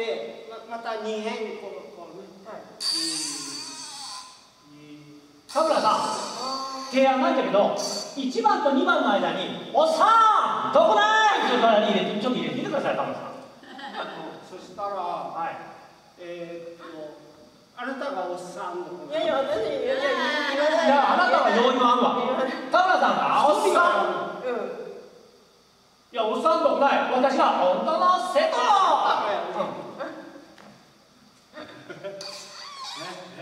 ってままた2辺こうこうね、はい、田村さん。提案なんだけど1番と2番の間に「おっさんどこだい!」ちょっと入れてちょっと入れてみてください田村さん。そしたら、はい、えー、っとあなたがおっさんのいやいや私いやいやいやあなたは用意もあるわ田村さんがおっさんうんいやおっさんとこない私が女の瀬戸